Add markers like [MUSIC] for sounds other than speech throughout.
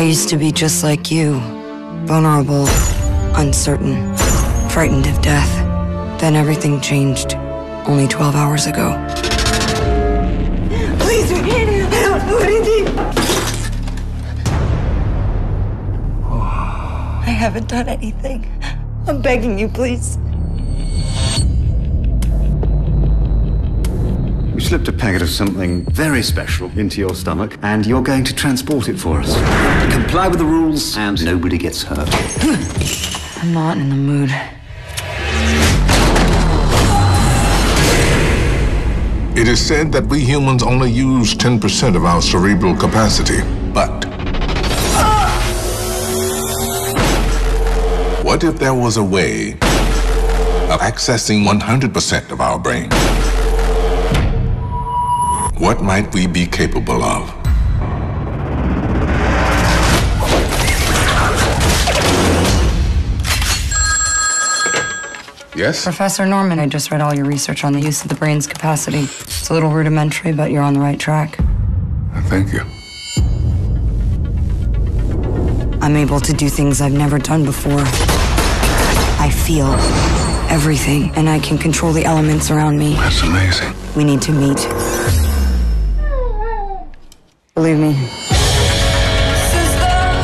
I used to be just like you vulnerable, uncertain, frightened of death. Then everything changed only 12 hours ago. Please, I don't do anything. I haven't done anything. I'm begging you, please. We slipped a packet of something very special into your stomach, and you're going to transport it for us. Comply with the rules, and nobody gets hurt. [SIGHS] I'm not in the mood. It is said that we humans only use 10% of our cerebral capacity, but what if there was a way of accessing 100% of our brain? What might we be capable of? Yes? Professor Norman, I just read all your research on the use of the brain's capacity. It's a little rudimentary, but you're on the right track. Thank you. I'm able to do things I've never done before. I feel everything, and I can control the elements around me. That's amazing. We need to meet. Believe me.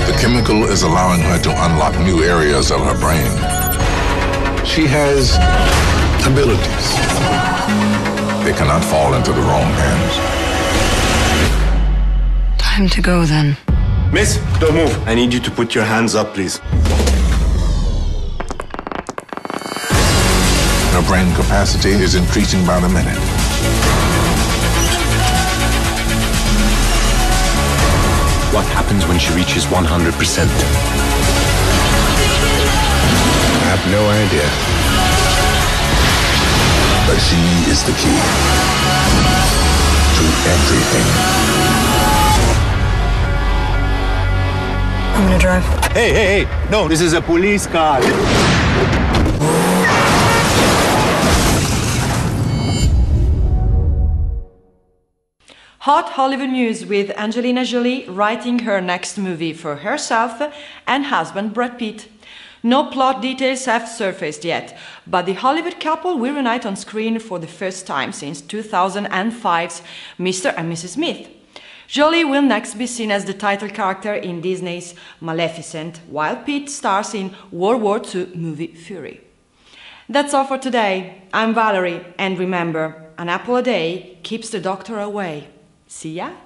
The chemical is allowing her to unlock new areas of her brain. She has abilities. They cannot fall into the wrong hands. Time to go then. Miss, don't move. I need you to put your hands up, please. Her brain capacity is increasing by the minute. What happens when she reaches 100%? I have no idea. But she is the key to everything. I'm gonna drive. Hey, hey, hey! No, this is a police car. Hot Hollywood news with Angelina Jolie writing her next movie for herself and husband Brad Pitt. No plot details have surfaced yet, but the Hollywood couple will reunite on screen for the first time since 2005's Mr. and Mrs. Smith. Jolie will next be seen as the title character in Disney's Maleficent, while Pitt stars in World War II movie Fury. That's all for today. I'm Valerie, and remember, an apple a day keeps the doctor away. See ya!